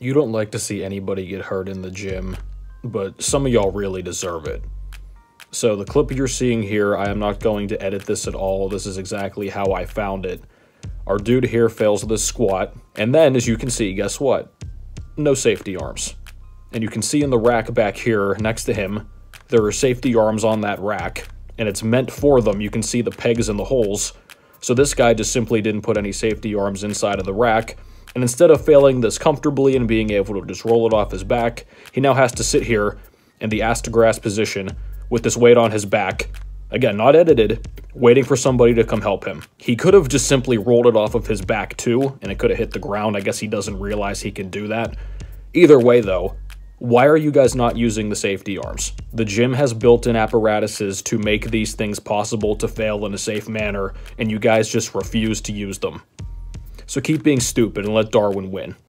You don't like to see anybody get hurt in the gym, but some of y'all really deserve it. So the clip you're seeing here, I am not going to edit this at all. This is exactly how I found it. Our dude here fails this squat, and then, as you can see, guess what? No safety arms. And you can see in the rack back here next to him, there are safety arms on that rack, and it's meant for them. You can see the pegs and the holes. So this guy just simply didn't put any safety arms inside of the rack, and instead of failing this comfortably and being able to just roll it off his back, he now has to sit here in the ass to grass position with this weight on his back. Again, not edited, waiting for somebody to come help him. He could have just simply rolled it off of his back too, and it could have hit the ground. I guess he doesn't realize he can do that. Either way, though, why are you guys not using the safety arms? The gym has built-in apparatuses to make these things possible to fail in a safe manner, and you guys just refuse to use them. So keep being stupid and let Darwin win.